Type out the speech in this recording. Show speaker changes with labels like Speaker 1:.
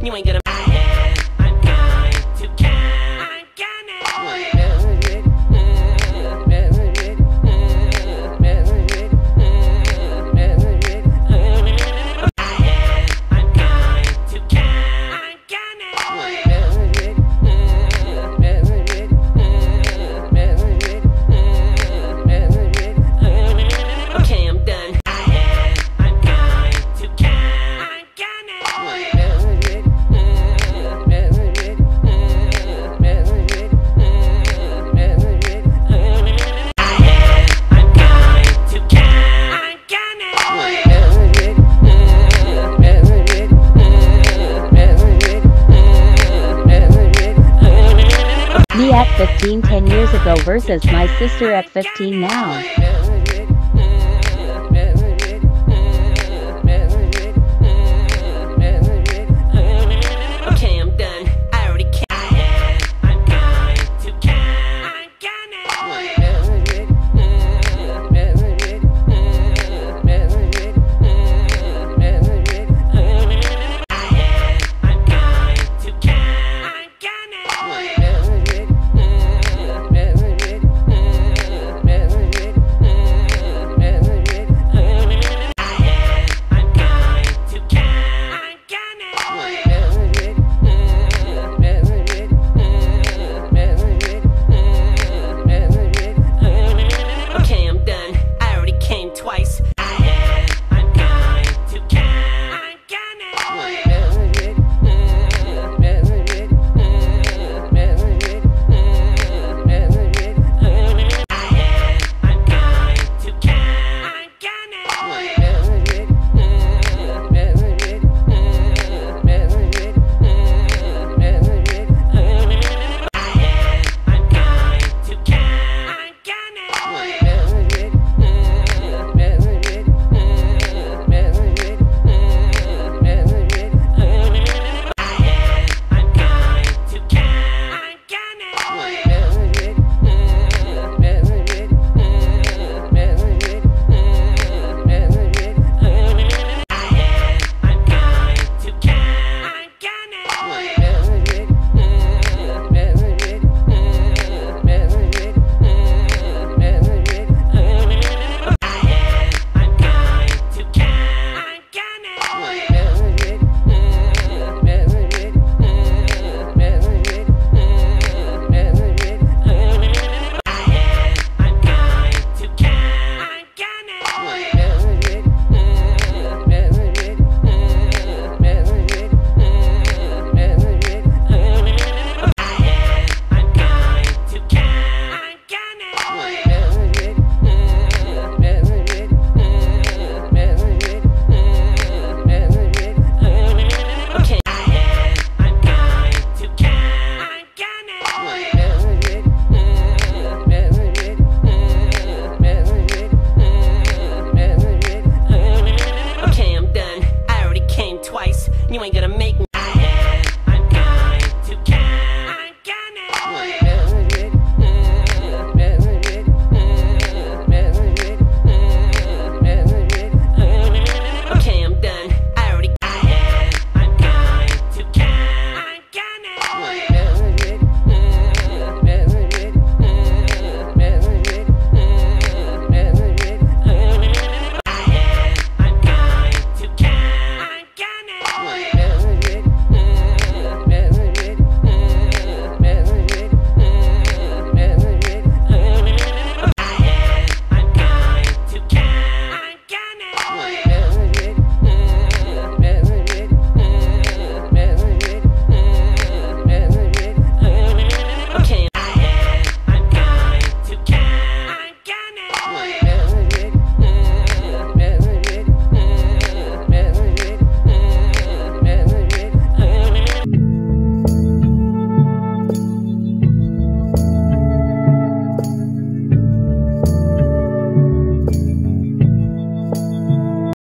Speaker 1: You ain't gonna
Speaker 2: 15 10 years ago versus my sister at 15 now.